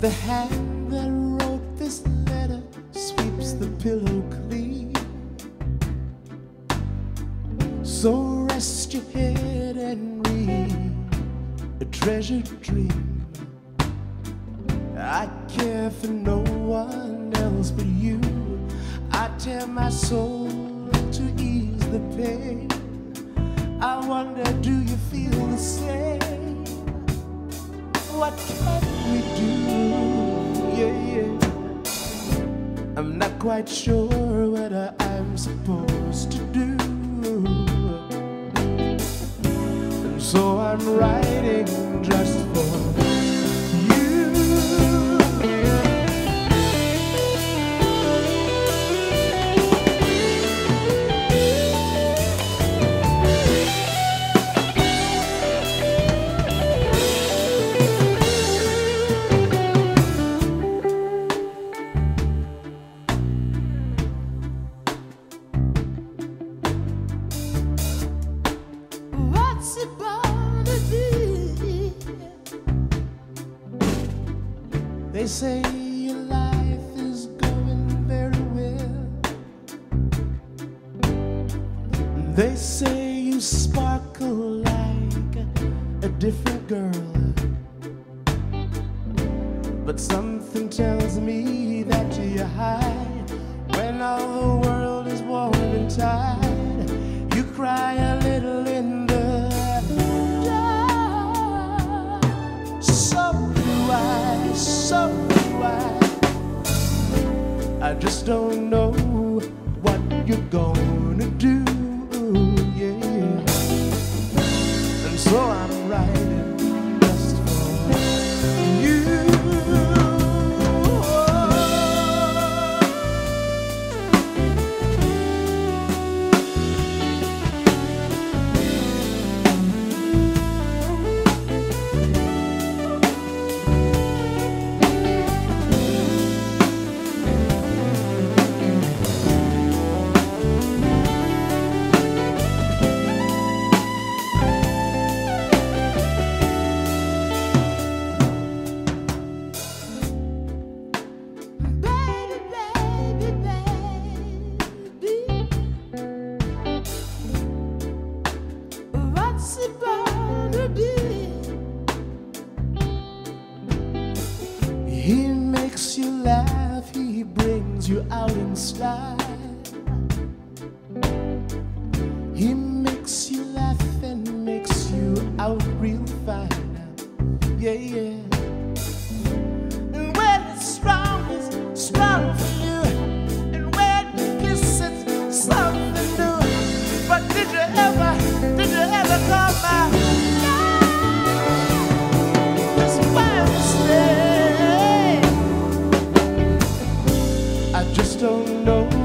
The hand that wrote this letter sweeps the pillow clean. So rest your head and read a treasured dream. I care for no one else but you. I tear my soul to ease the pain. I wonder, do you feel the same? What can we do? I'm not quite sure what I'm supposed to do. And so I'm writing just for They say your life is going very well. They say you sparkle like a different girl. But something tells me that you hide when all the world I just don't know what you're gonna do. Yeah. And so I'm writing Yeah, yeah. And when it's strong, it's strong for you. And when you kiss it, something new. But did you ever, did you ever It's by mistake. I just don't know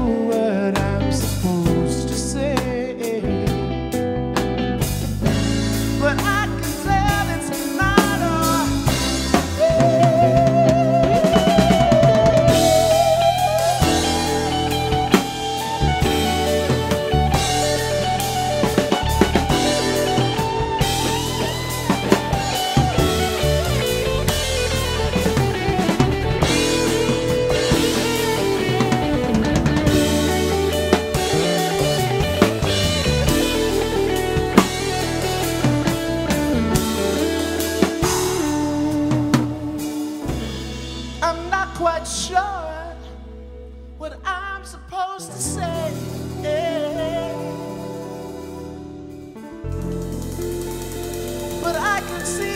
see.